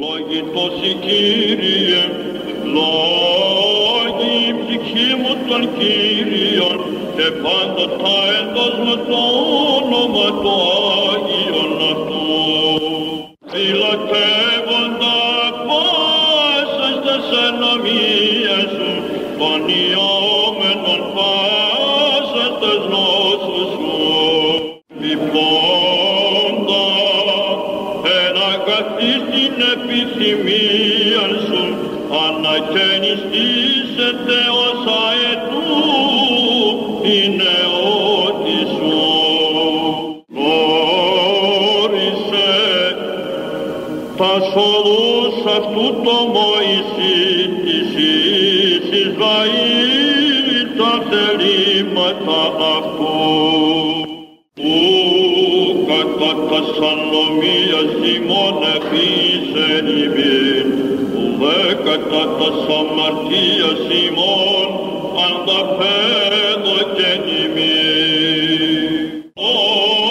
Λόγητος η Κύριε, λόγη η ψυχή μου των Κύριων και πάντοτε εντός με το όνομα το Άγιον αυτού. Φυλακεύοντας πάσας τες ενομίες σου, πονιόμενον επιθυμία σου, ανακαινιστήσετε ως αετού την νεότη σου. Γνώρισε τας οδούς αυτού το Μωυσή της εις Ισραήλ τα θελήματα αυτού που κατά τα σανομίας ημών εφήσεν ημίν που δε κατά τα αμαρτίας ημών ανταπέδω και ημίν. Όσον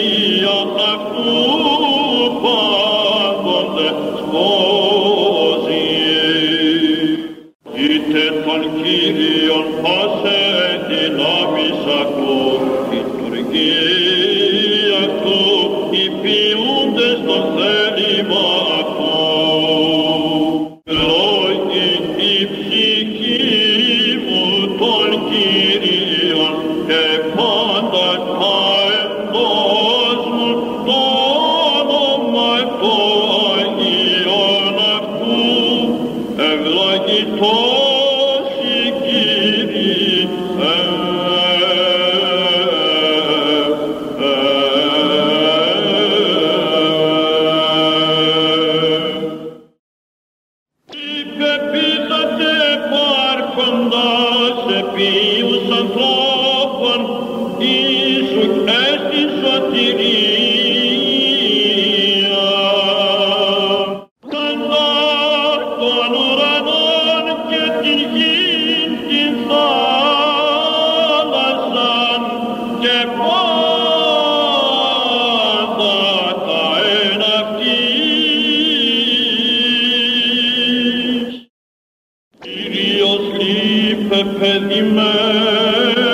ψυχή μου the. di me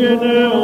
gene